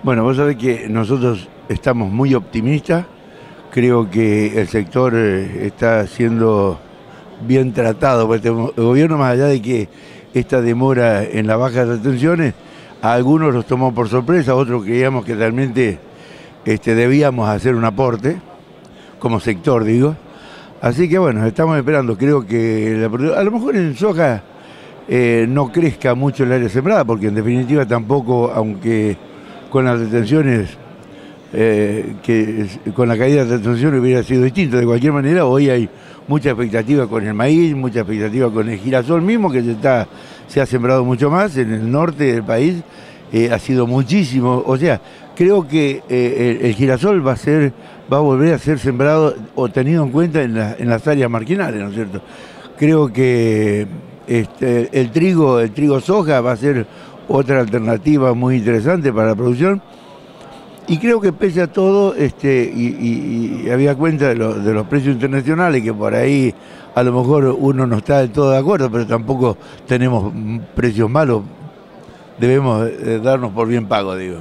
Bueno, vos sabés que nosotros estamos muy optimistas, creo que el sector eh, está siendo bien tratado por este gobierno, más allá de que esta demora en la baja de retenciones, a algunos los tomó por sorpresa, otros creíamos que realmente este, debíamos hacer un aporte, como sector digo. Así que bueno, estamos esperando, creo que a lo mejor en soja eh, no crezca mucho el área sembrada, porque en definitiva tampoco, aunque con las detenciones, eh, que con la caída de detenciones hubiera sido distinto. De cualquier manera, hoy hay mucha expectativa con el maíz, mucha expectativa con el girasol mismo, que se, está, se ha sembrado mucho más en el norte del país. Eh, ha sido muchísimo, o sea, creo que el, girasol va a ser, va a volver a ser sembrado o tenido en cuenta en, en las áreas marginales, ¿no es cierto? Creo que este, el trigo, el trigo soja va a ser otra alternativa muy interesante para la producción. Y creo que pese a todo, este, y, había cuenta de, de, los precios internacionales, que por ahí a lo mejor uno no está del todo de acuerdo, pero tampoco tenemos precios malos, debemos eh, darnos por bien pago, digo.